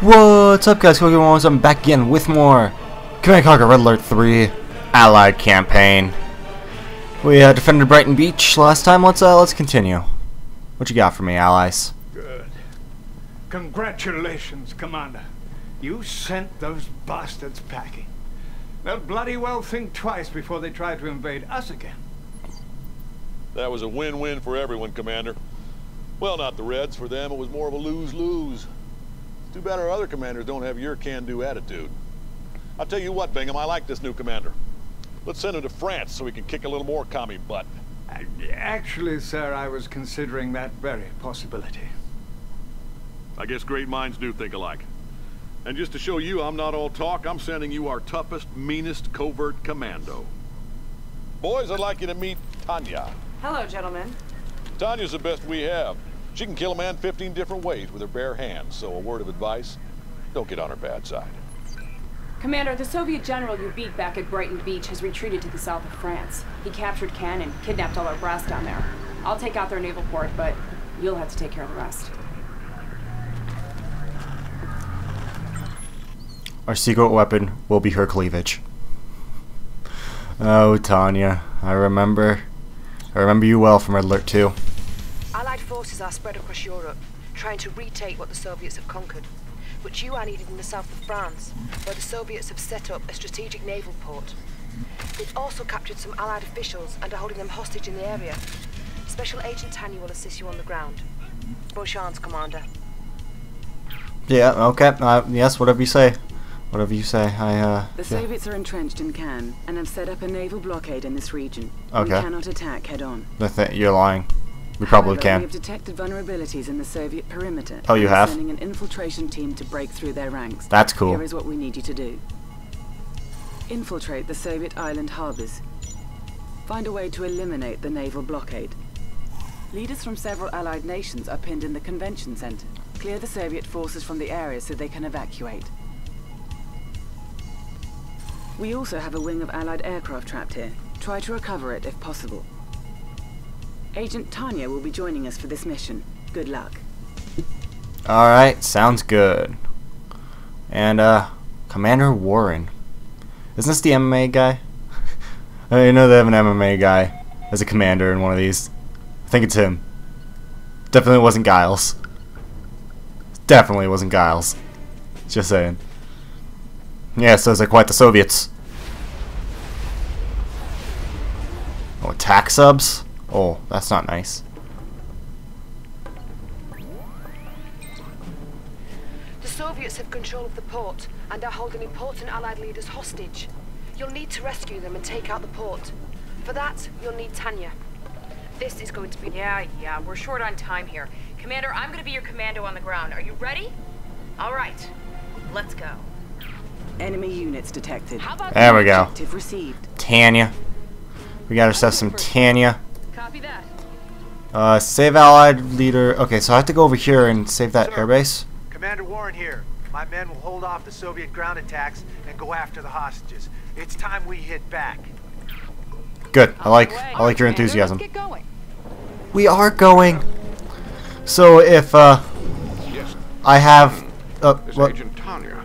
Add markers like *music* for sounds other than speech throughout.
What's up guys, Cookie Moms, I'm back again with more Command Conquer Red Alert 3 Allied Campaign. We uh, defended Brighton Beach last time, let's uh, let's continue. What you got for me, allies? Good. Congratulations, Commander. You sent those bastards packing. They'll bloody well think twice before they try to invade us again. That was a win-win for everyone, Commander. Well, not the Reds. For them, it was more of a lose-lose. Too bad our other commanders don't have your can-do attitude. I'll tell you what, Bingham, I like this new commander. Let's send him to France so we can kick a little more commie butt. Uh, Actually, sir, I was considering that very possibility. I guess great minds do think alike. And just to show you I'm not all talk, I'm sending you our toughest, meanest covert commando. Boys, I'd like you to meet Tanya. Hello, gentlemen. Tanya's the best we have. She can kill a man 15 different ways with her bare hands, so a word of advice, don't get on her bad side. Commander, the Soviet general you beat back at Brighton Beach has retreated to the south of France. He captured Cannes, kidnapped all our brass down there. I'll take out their naval port, but you'll have to take care of the rest. Our secret weapon will be her cleavage. Oh, Tanya, I remember. I remember you well from Red Alert 2. Allied forces are spread across Europe, trying to retake what the Soviets have conquered. But you are needed in the south of France, where the Soviets have set up a strategic naval port. They've also captured some Allied officials and are holding them hostage in the area. Special Agent Tanya will assist you on the ground. Bon chance, Commander. Yeah, okay, uh, yes, whatever you say. Whatever you say, I, uh... The yeah. Soviets are entrenched in Cannes and have set up a naval blockade in this region. Okay. We cannot attack head on. You're lying. We probably However, can. We have detected vulnerabilities in the Soviet perimeter. Oh, you have? Sending an infiltration team to break through their ranks. That's cool. Here is what we need you to do. Infiltrate the Soviet island harbors. Find a way to eliminate the naval blockade. Leaders from several allied nations are pinned in the convention center. Clear the Soviet forces from the area so they can evacuate. We also have a wing of allied aircraft trapped here. Try to recover it if possible. Agent Tanya will be joining us for this mission. Good luck. Alright, sounds good. And, uh, Commander Warren. Isn't this the MMA guy? *laughs* I know they have an MMA guy as a commander in one of these. I think it's him. Definitely wasn't Giles. Definitely wasn't Giles. Just saying. Yeah, so they're quite the Soviets. Oh, attack subs? Oh, that's not nice. The Soviets have control of the port and are holding important Allied leaders hostage. You'll need to rescue them and take out the port. For that, you'll need Tanya. This is going to be... Yeah, yeah, we're short on time here. Commander, I'm gonna be your commando on the ground. Are you ready? All right, let's go. Enemy units detected. How about There we go. Received. Tanya. We got ourselves some Tanya. Copy that. Uh, save allied leader. Okay, so I have to go over here and save that Sir. airbase. Commander Warren here. My men will hold off the Soviet ground attacks and go after the hostages. It's time we hit back. Good. I like I like your enthusiasm. Let's get going. We are going. So if uh Yes, I have uh this what Agent Tanya.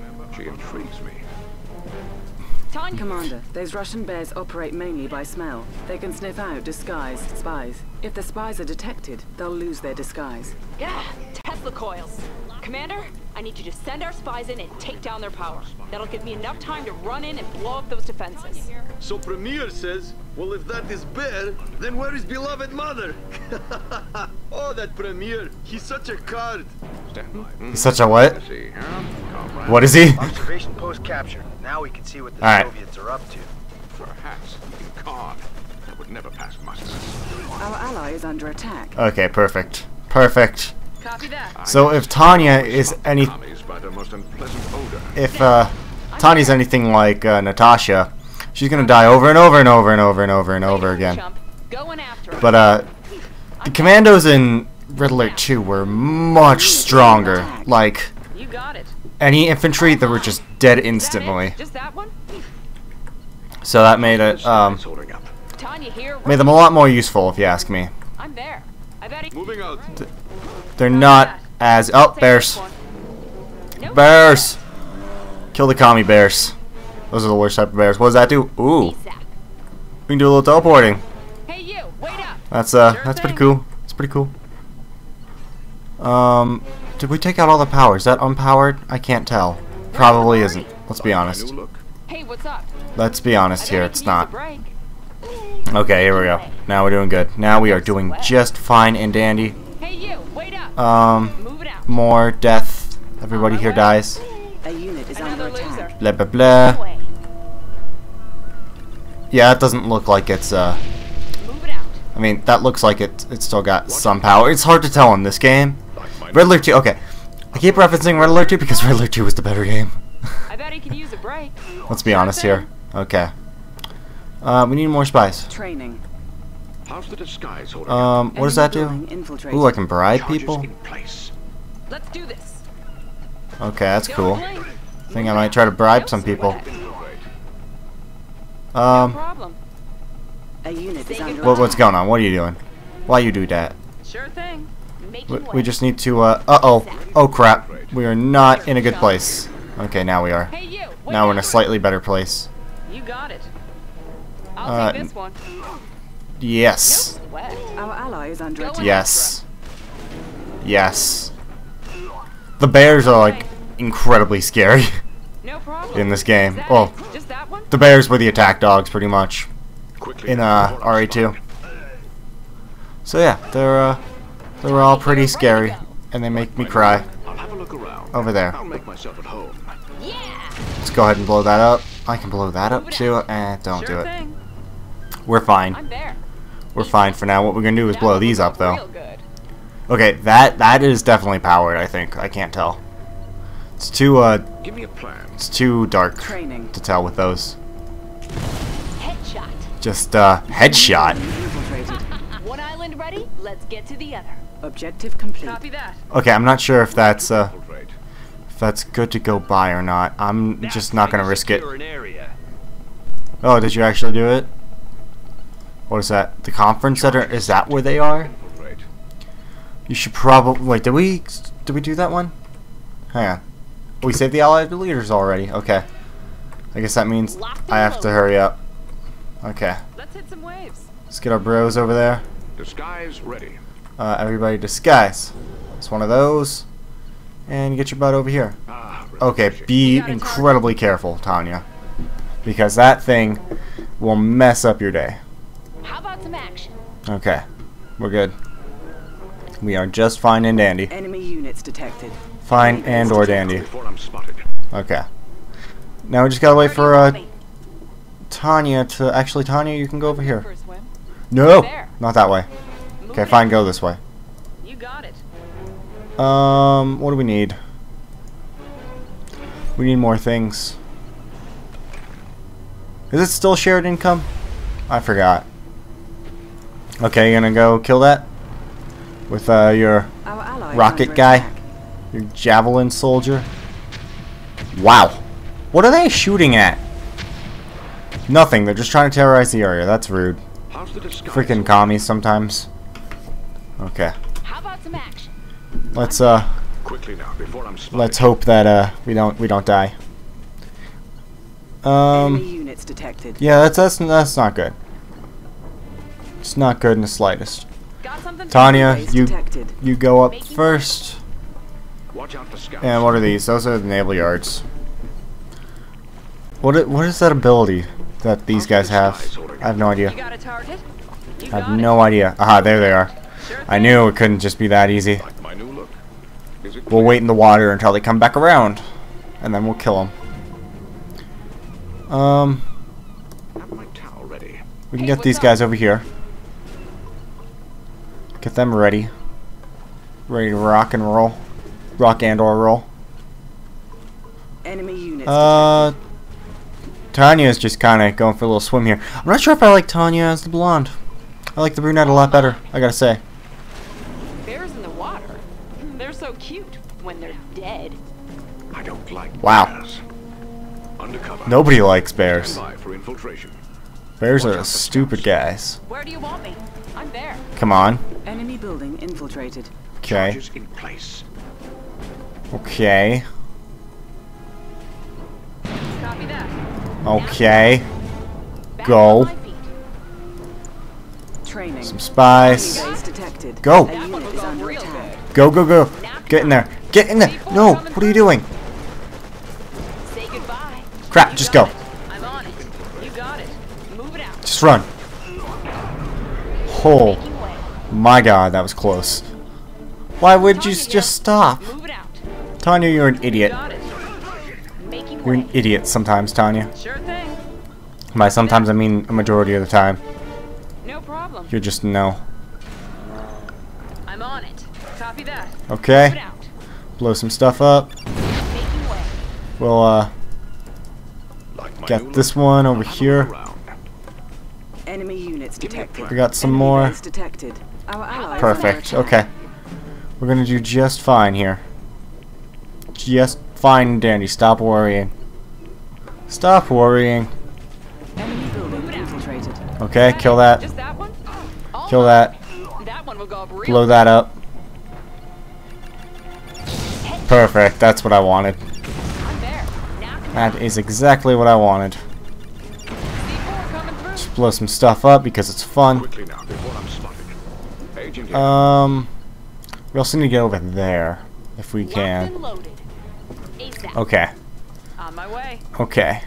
She intrigues Commander, those Russian bears operate mainly by smell. They can sniff out disguised spies. If the spies are detected, they'll lose their disguise. Yeah, Tesla coils. Commander, I need you to send our spies in and take down their power. That'll give me enough time to run in and blow up those defenses. So Premier says, well, if that is Bear, then where is beloved mother? *laughs* oh, that Premier, he's such a card. Stand by. Hmm. he's such a what? Let's see, huh? Comrade. What is he? Observation post captured. Now we can see what the Alright. Soviets are up to. Perhaps in Khan. That would never pass muster. Our ally is under attack. Okay, perfect. Perfect. Copy that. So if Tanya is any Commies by the most unpleasant odor. if uh Tanya's anything like uh, Natasha, she's gonna die over and over and over and over and over and over again. Chump, going. But uh the commandos in Red Alert 2 were much stronger. Like You got it. any infantry, they were just dead Is that it? instantly. Just that one? So that made it um It's holding up. Tanya here. made them a lot more useful if you ask me. I'm there. I bet he... Moving out. They're not as oh bears. Bears! Kill the commie bears. Those are the worst type of bears. What does that do? Ooh. We can do a little teleporting. Hey you, wait up. That's uh that's pretty cool. It's pretty cool. Um did we take out all the power? Is that unpowered? I can't tell. Probably isn't. Let's be honest. Hey, what's up? Let's be honest here, it's can use a not. Okay, here we go. Now we're doing good. Now we are doing just fine and dandy. Hey you, wait up. Um Move it out. more death. Everybody here dies. A unit is under attack. Blah blah blah. Yeah, it doesn't look like it's uh Move it out. I mean, that looks like it it's still got some power. It's hard to tell in this game. Red Alert 2, okay. I keep referencing Red Alert 2 because Red Alert 2 was the better game. I bet he could use a break. *laughs* Let's be honest here. Okay. Uh, we need more spies. Training. How's the disguise holding Um, what does that do? Enemy. Ooh, I can bribe people? Let's do this. Okay, that's cool. blink. think I might try to bribe some people. Um, problem. A unit is Say under what, what's going on? What are you doing? Why you do that? Sure thing. Making We, just need to, uh, uh-oh. Oh, crap. We are not in a good place. Okay, now we are. Hey you, wait Now we're in a slightly better place. You got it. I'll Uh, take this one. Yes. Our ally is under attack. Yes. Yes. The bears are like incredibly scary *laughs* in this game. that Well, it? Just that one? the bears were the attack dogs pretty much in uh RE2. So yeah, they're uh they're all pretty scary and they make me cry. I'll have a look around. Over there. I'll make myself at home. Yeah. Let's go ahead and blow that up. I can blow that up too. out. Eh, don't do it. We're fine. We're fine for now. What we're gonna do is blow these up though. Good. Okay, that that is definitely powered. I think I can't tell. It's too uh Give me a plan. it's too dark to tell with those. Headshot. Just uh headshot. *laughs* One island ready. Let's get to the other. Objective complete. Copy that. Okay, I'm not sure if that's uh if that's good to go by or not. I'm just not gonna risk it. Secure an area. Oh, did you actually do it? What is that? The conference center? Is that where they are? You should probably wait. Did we did we do that one? Hang on. We saved the allied leaders already. Okay. I guess that means I have to hurry up. Okay. Let's hit some waves. Let's get our bros over there. Disguise ready. Uh, everybody disguise. It's one of those. And get your butt over here. Ah, Okay, be You got a target? incredibly careful, Tanya. Because that thing will mess up your day. How about some action? Okay. We're good. We are just fine and dandy. Enemy units detected. Fine and or dandy. I'm spotted. Okay. Now we just gotta wait for uh, Tanya to... Actually, Tanya, you can go over here. No! Not that way. Move Okay, fine, go this way. You got it. Um, what do we need? We need more things. Is it still shared income? I forgot. Okay, you gonna go kill that? With uh, your Our ally is rocket guy? attack. Your javelin soldier? Wow. What are they shooting at? Nothing, they're just trying to terrorize the area. That's rude. How's the disguise? Freaking commies sometimes. Okay. How about some action? Let's uh Quickly now, before I'm spotted. let's hope that uh we don't we don't die. Um Enemy units detected. yeah, that's that's that's not good. It's not good in the slightest. Got? Tanya, you detected. you go up Making first. Watch out for scouts. And what are these? Those are the naval yards. What i- what is that ability that these guys have? I have no idea. got a target? You I have no idea. Aha, there they are. Sure I knew it couldn't just be that easy. Like my new look. Is it We'll wait in the water until they come back around, and then we'll kill them. Um, Have my towel ready. we can get these guys over here. Get them ready. Ready to rock and roll. Rock and or roll. Enemy units Uh, Tanya's just kind of going for a little swim here. I'm not sure if I like Tanya as the blonde. I like the brunette a lot better, I gotta say. when they're dead. I don't like wow. bears. Undercover. Nobody likes bears. Bears Watch are stupid guys. Where do you want me? I'm there. Come on. Enemy building infiltrated. Okay. Charges in place. Okay. Copy that. Okay. Go. Training. Some spies. Go. Go go go. Get in there. Get in there. No, what are you doing? Crap, just go. it. I'm on it. You got it. Move it out. Just run. Oh my god, that was close. Why would you just stop? Move it out. Tanya, you're an idiot. You're an idiot sometimes, Tanya. By sometimes I mean a majority of the time. No problem. You're just no. I'm on it. Copy that. Move it Okay. Blow some stuff up. We'll uh Like my new get this one over Have a look here. Enemy units Give me a detected. We got some more. base detected. Our allies Perfect. are under attack. Okay. We're gonna do just fine here. Just fine and dandy. Stop worrying. Stop worrying. Enemy building infiltrated. Okay, kill that. Just that one? All Kill that. That one will go up real Blow that up. Perfect. That's what I wanted. I'm there. Now come That is exactly what I wanted. C4 coming through. Just blow some stuff up because it's fun. Quickly now, before I'm spotted. Agent here. Um, we also need to get over there if we can. and loaded. ASAP. Okay. On my way. Okay.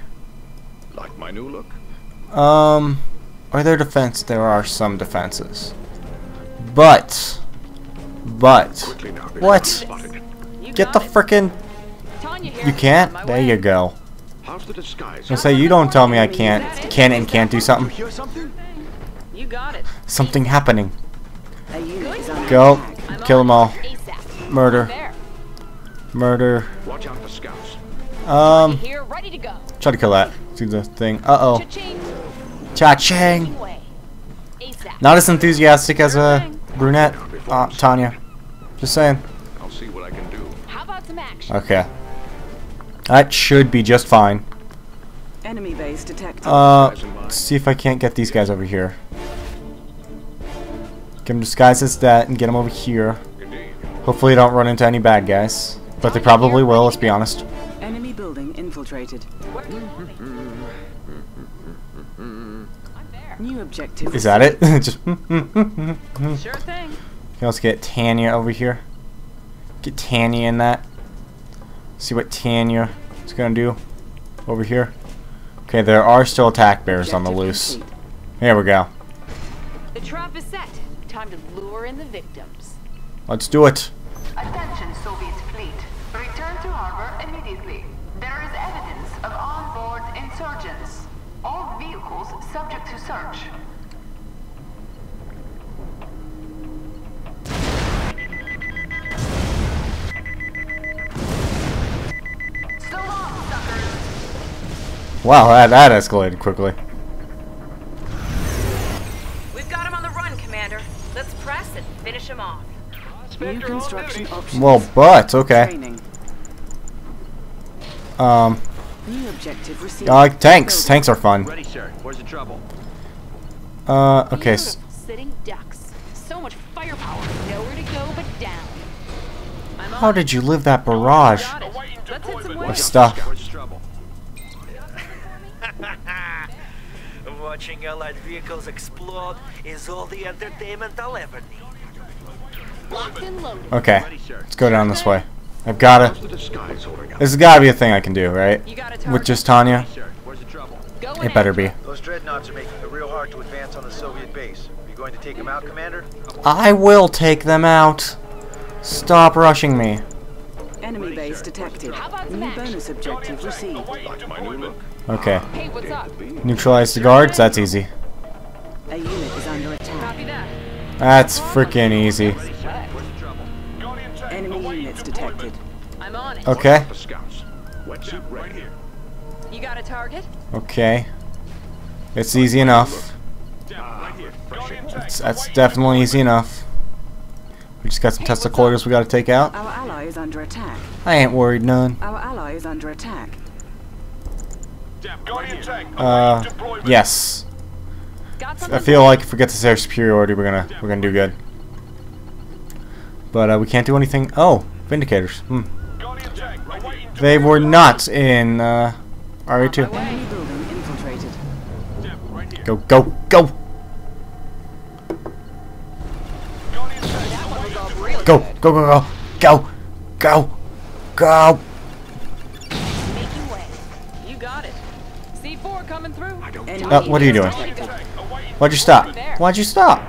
like my new look? Um, are there defense? There are some defenses. But, but, Quickly now, before What? Get the frickin'. You can't? There you go. I say you don't tell me I can't, can and can't do something. Something? You got it. Something happening. Go, kill them all. Murder, murder. Um, try to kill that. Do the thing. Uh oh. Way. ASAP. Not as enthusiastic as a brunette, uh, Tanya. Just saying. I'll see what I can do. How about some action? Okay. That should be just fine. Enemy base detected. Uh, let's see if I can't get these guys over here. Get them disguised as that and get them over here. Indeed. Hopefully, don't run into any bad guys. But they probably will, let's be honest. Enemy building infiltrated. Where do you want me? I'm there. New objective. Is that it? *laughs* Just. *laughs* Sure thing. Okay, let's get Tanya over here. Get Tanya in that. See what Tanya is gonna do over here. Okay, there are still attack bears on the loose. complete. Here we go. The trap is set. Time to lure in the victims. Let's do it. Attention, Soviet fleet. Return to harbor immediately. There is evidence of onboard insurgents. All vehicles subject to search. Wow, that, that escalated quickly. We've got him on the run, Commander. Let's press and finish him off. New construction options. Well, but okay. Training. Um, New objective received. uh, tanks. Tanks are fun. Ready, sir. Where's the trouble? Uh, okay. sitting ducks. So much firepower. Nowhere to go but down. How did you live that barrage Got it. Let's hit some of stuff? Watching Allied vehicles explode is all the entertainment I'll ever need. Locked and loaded. Okay, let's go down this way. I've gotta. How's the disguise holding up? This has gotta be a thing I can do, right? You got a With just Tanya? Where's the trouble? It better be. Those dreadnoughts are making it real hard to advance on the Soviet base. Are you going to take them out, Commander? I will take them out. Stop rushing me. Enemy base detected. How about some New action? bonus objective received. Like my new look? Okay. Hey, what's up? Neutralize the guards. That's easy. A unit is under attack. Copy that. That's freaking easy. Where's the trouble? Enemy units detected. I'm on it. Okay. For scouts. Wetsuit right here. You got a target? Okay. It's easy enough. It's, that's definitely easy enough. We just got some testicles we gotta take out. Our ally is under attack. I ain't worried none. Our ally is under attack. Uh, yes. I feel like if we get this air superiority, we're gonna we're gonna do good. But uh, we can't do anything. Oh, vindicators. Hmm. They were not in uh, RE2. Enemy Go, go, go! Go, go, go, go, go, go, go! Uh, what are you doing? Why'd you stop? Why'd you stop?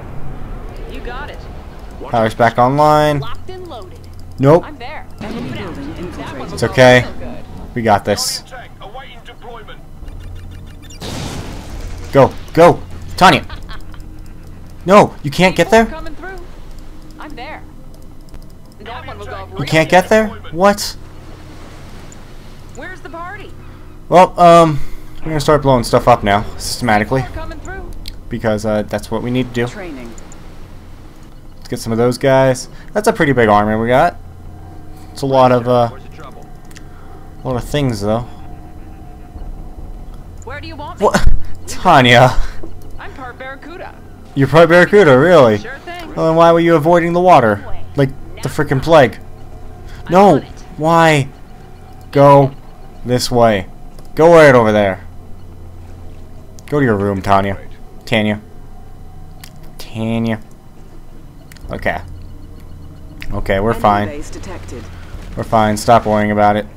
You got it. Power's back online. Locked and loaded. Nope. I'm there. Enemy building infiltrated. It's okay. We got this. Go, go! Tanya! No, you can't get there? Coming. I'm there. That one was all You can't get there? What? Where's the party? Well, um, we're gonna start blowing stuff up now, systematically, because uh, that's what we need to do. Training. Let's get some of those guys. That's a pretty big army we got. It's a lot of, uh, a lot of things, though. Where do you want me? What? *laughs* Tanya, I'm part Barracuda. you're part Barracuda, really? Sure thing. Well, then why were you avoiding the water? Like the freaking plague. No, why? Go this way. Go right over there. Go to your room, Tanya. Tanya. Tanya. Okay. Okay, we're Enemy fine. Base detected. We're fine. Stop worrying about it.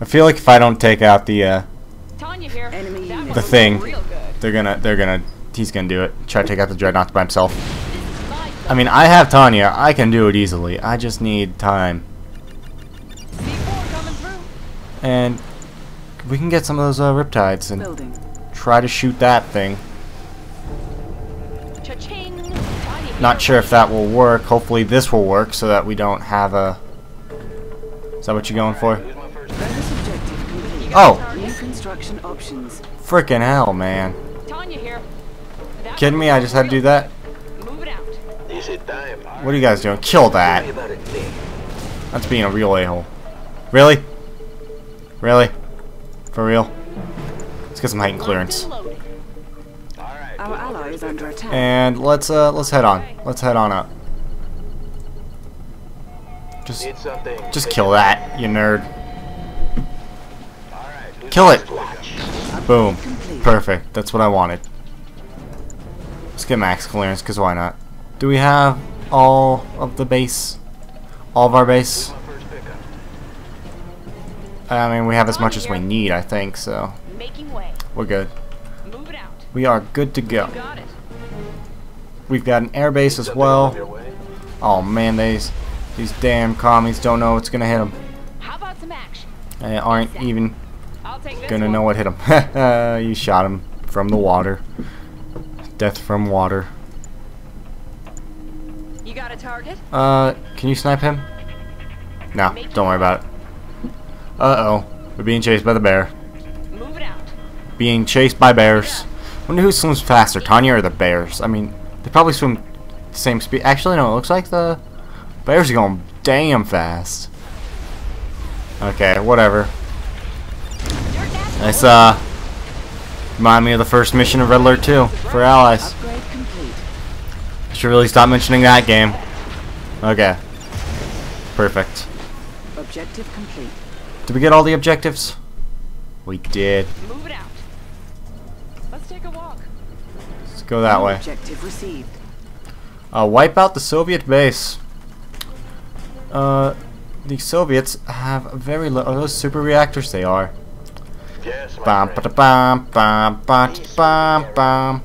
I feel like if I don't take out the uh, Tanya here. Enemy That unit. the thing, they're gonna they're gonna he's gonna do it. Try to take out the dreadnought by himself. I mean, I have Tanya. I can do it easily. I just need time. C4 coming through. And we can get some of those uh, riptides and Building. try to shoot that thing. Cha-ching. Tanya here. Not sure if that will work. Hopefully this will work so that we don't have a... Is that what you're going for? Bonus objective complete. Oh! New construction options. Frickin' hell, man. Tanya here. That Kidding me? I just had to do that? Move it out. Is it time? What are you guys doing? Kill that. That's being a real a-hole. Really? Really? For real? Let's get some height and clearance. Loaded. Our ally is under attack. And let's uh let's head on. Let's head on up. Just just kill that, you nerd. Kill it. Boom. Perfect. That's what I wanted. Let's get max clearance, because why not? Do we have all of the base? All of our base? I mean, we have as much as we need, I think, so we're good. Move it out. We are good to go. You got it. We've got an air base as well. Oh man, these these damn commies don't know what's gonna hit them. How about some action? They aren't even I'll take this gonna know what hit them. *laughs* you shot him from the water. Death from water. You got a target? Uh, can you snipe him? No, don't worry about it. Uh oh, we're being chased by the bear. Move it out. Being chased by bears. Wonder who swims faster, Tanya or the bears? I mean, they probably swim the same speed. Actually, no, it looks like the bears are going damn fast. Okay, whatever. Nice, uh, remind me of the first mission of Red Alert 2 for allies. I should really stop mentioning that game. Okay. Perfect. Objective complete. Did we get all the objectives? We did. Move it out. Let's take a walk. Let's go that New way. Objective received. Uh, wipe out the Soviet base. Uh, the Soviets have very low. Are those super reactors? They are. Yes, my Bam, friend. ba bam, bam, ba bam, bam.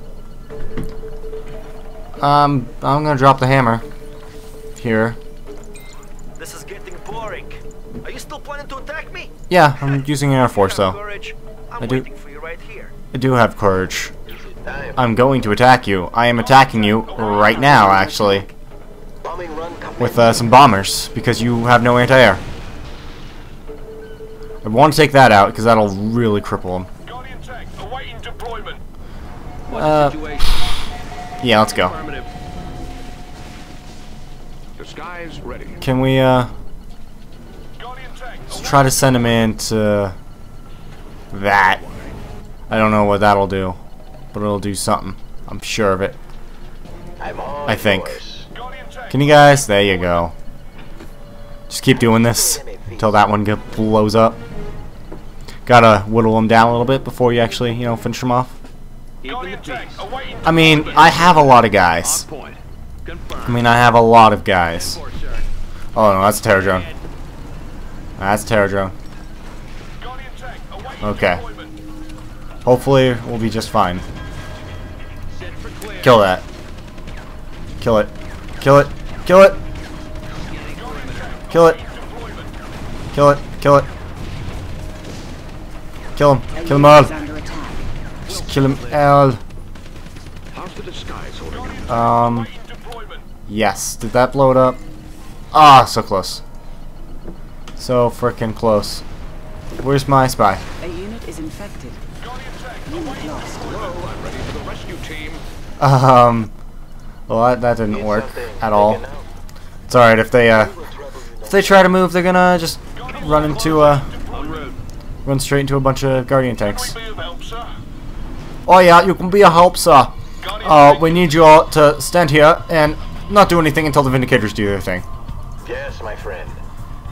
Um, I'm gonna drop the hammer. Here. This is getting boring. Are you still planning to attack me? Yeah, I'm using Air Force though. I'm do- waiting for you right. I do have courage. Is it time? I'm going to attack you. I am attacking you right now, actually, Bombing run complete. with uh, some bombers because you have no anti-air. I want to take that out because that'll really cripple him. Guardian tank awaiting deployment. Uh, yeah, let's go. Affirmative. Disguise ready. Can we uh Guardian tank let's try to send him into that? I don't know what that'll do, but it'll do something. I'm sure of it. I'm on I think. yours. Guardian tank. Can you guys? There you go. Just keep doing this until that one get blows up. Gotta whittle them down a little bit before you actually, you know, finish them off. I mean, I have a lot of guys. I mean, I have a lot of guys. Oh no, that's a terror drone. That's a terror drone. Okay. Hopefully, we'll be just fine. Kill that. Kill it. Kill it. Kill it. Kill it. Kill it. Kill it. Kill him. Kill them all. Just kill them all. How's the disguise holding up? Um. Yes. Did that blow it up? Ah, so close. So freaking close. Where's my spy? A unit is infected. Unit lost. Hello, I'm ready for the rescue team. Um. Well, that, that didn't work at all. It's alright if they uh if they try to move, they're gonna just run into uh run straight into a bunch of guardian tanks. Oh yeah, you can be a help, sir. Uh, we need you all to stand here and not do anything until the Vindicators do their thing. Yes, my friend.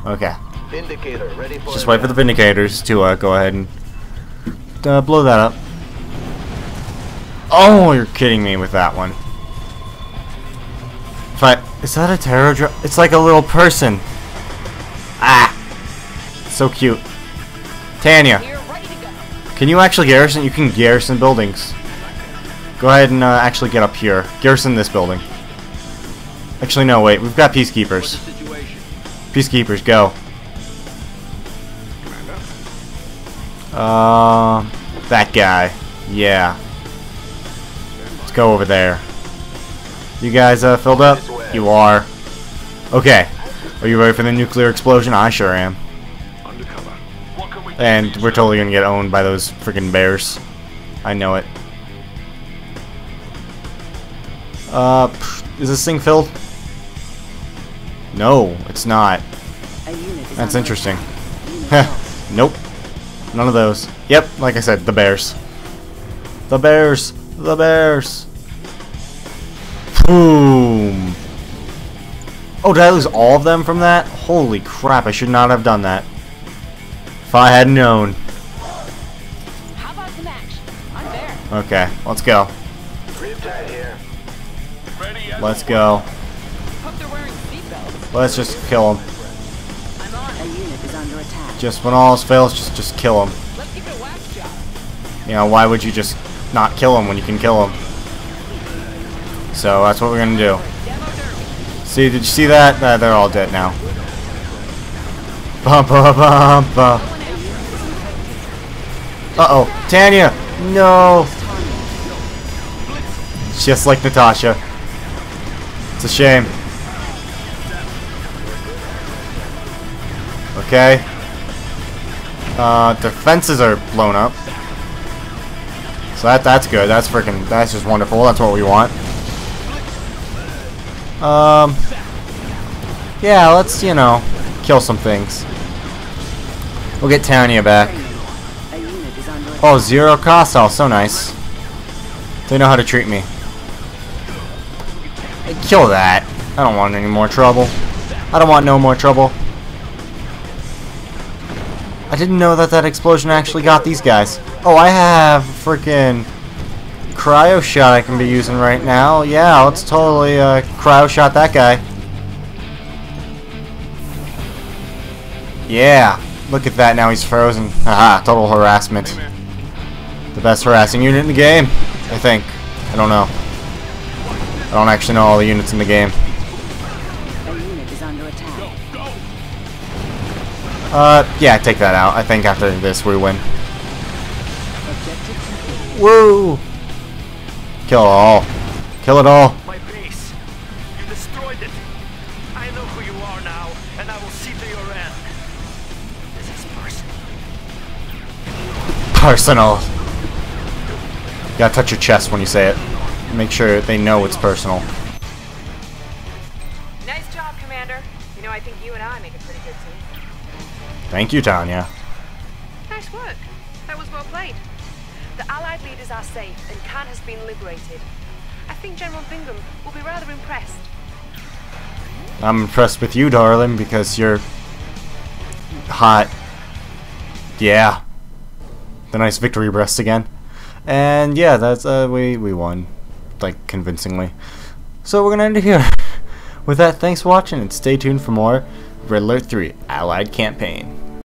Okay. Vindicator, ready for Just wait for the Vindicators to uh, go ahead and uh, blow that up. Oh, you're kidding me with that one. If I, is that a terror drone? It's like a little person. Ah! So cute. Tanya. Can you actually garrison? You can garrison buildings. Go ahead and uh, actually get up here. Garrison this building. Actually, no, wait. We've got peacekeepers. Peacekeepers, go. Uh, that guy. Yeah. Let's go over there. You guys uh, filled up? You are. Okay. Are you ready for the nuclear explosion? I sure am. And we're totally gonna get owned by those freaking bears. I know it. Uh, is this thing filled? No, it's not. That's interesting. Heh, *laughs* nope. None of those. Yep, like I said, the bears. The bears! The bears! Boom! Oh, did I lose all of them from that? Holy crap, I should not have done that. If I had known. How about some action? I'm there. Okay, let's go. Let's go. Hope they're wearing seatbelts. Let's just kill him. Just when all else fails, just just kill him. You know, why would you just not kill him when you can kill him? So that's what we're gonna do. See, did you see that? Uh, they're all dead now. Bum, bum, bum, bum. Uh oh, Tanya! No! Just like Natasha. It's a shame. Okay. Uh, defenses are blown up. So that that's good. That's freaking. That's just wonderful. That's what we want. Um. Yeah, let's you know kill some things. We'll get Tanya back. Oh, zero cost. Oh, so nice. They know how to treat me. Kill that. I don't want any more trouble. I don't want no more trouble. I didn't know that that explosion actually got these guys. Oh, I have freaking cryo shot I can be using right now. Yeah, let's totally uh, cryo shot that guy. Yeah, look at that. Now he's frozen. Haha, total harassment. The best harassing unit in the game, I think. I don't know. I don't actually know all the units in the game. Uh, yeah, take that out. I think after this we win. Woo! Kill it all. Kill it all. My base. You destroyed it. I know who you are now, and I will see to your end. This is personal. Personal. You gotta touch your chest when you say it. Make sure they know it's personal. Nice job, Commander. You know, I think you and I make a pretty good team. Thank you, Tanya. Nice work. That was well played. The Allied leaders are safe, and Cannes has been liberated. I think General Bingham will be rather impressed. I'm impressed with you, darling, because you're hot. Yeah. The nice victory breast again. And yeah, that's uh, we we won, like convincingly. So we're gonna end it here. *laughs* With that, thanks for watching and stay tuned for more Red Alert 3 Allied Campaign.